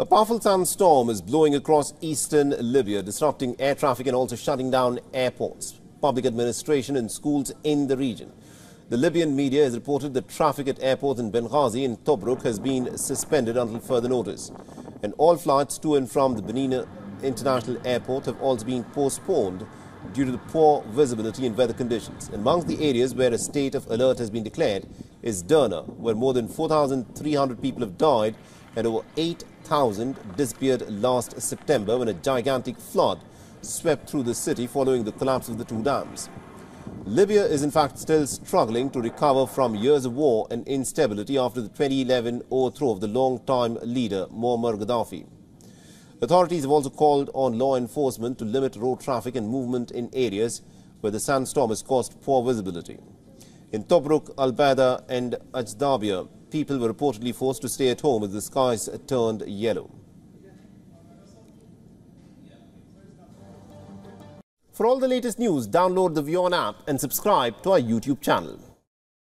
A powerful sandstorm is blowing across eastern Libya, disrupting air traffic and also shutting down airports, public administration and schools in the region. The Libyan media has reported that traffic at airports in Benghazi and Tobruk has been suspended until further notice. And all flights to and from the Benina International Airport have also been postponed due to the poor visibility and weather conditions. Amongst the areas where a state of alert has been declared is Derna, where more than 4,300 people have died and over 8,000 disappeared last September when a gigantic flood swept through the city following the collapse of the two dams. Libya is in fact still struggling to recover from years of war and instability after the 2011 overthrow of the long-time leader Muammar Gaddafi. Authorities have also called on law enforcement to limit road traffic and movement in areas where the sandstorm has caused poor visibility. In Tobruk, Al-Bayda and Ajdabia, people were reportedly forced to stay at home as the skies turned yellow. For all the latest news, download the WION app and subscribe to our YouTube channel.